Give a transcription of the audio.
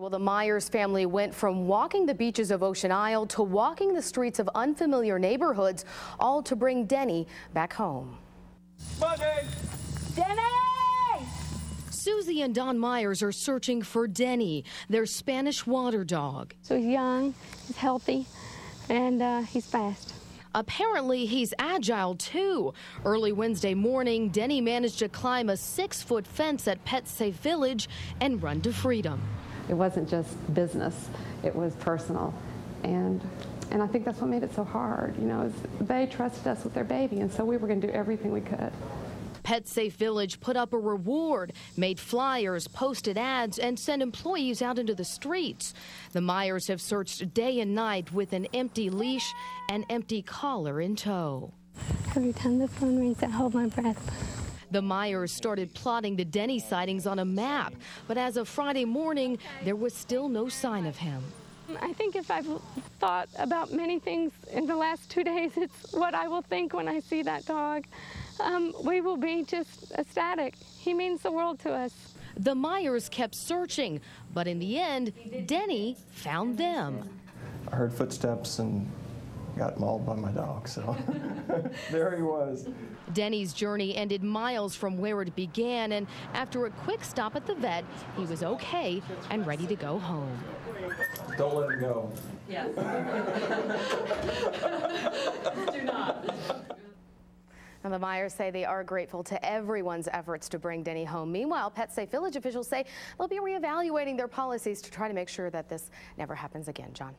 Well, the Myers family went from walking the beaches of Ocean Isle to walking the streets of unfamiliar neighborhoods, all to bring Denny back home. Money! Denny! Susie and Don Myers are searching for Denny, their Spanish water dog. So he's young, he's healthy, and uh, he's fast. Apparently, he's agile too. Early Wednesday morning, Denny managed to climb a six foot fence at Pet Safe Village and run to freedom. It wasn't just business, it was personal. And and I think that's what made it so hard. You know, they trusted us with their baby, and so we were going to do everything we could. Pet Safe Village put up a reward, made flyers, posted ads, and sent employees out into the streets. The Myers have searched day and night with an empty leash and empty collar in tow. Every time the phone rings, I hold my breath. The Myers started plotting the Denny sightings on a map, but as of Friday morning, there was still no sign of him. I think if I've thought about many things in the last two days, it's what I will think when I see that dog. Um, we will be just ecstatic. He means the world to us. The Myers kept searching, but in the end, Denny found them. I heard footsteps and got mauled by my dog, so there he was. Denny's journey ended miles from where it began, and after a quick stop at the vet, he was okay and ready to go home. Don't let him go. Yes. Do not. And the Myers say they are grateful to everyone's efforts to bring Denny home. Meanwhile, Pet Safe Village officials say they'll be reevaluating their policies to try to make sure that this never happens again. John.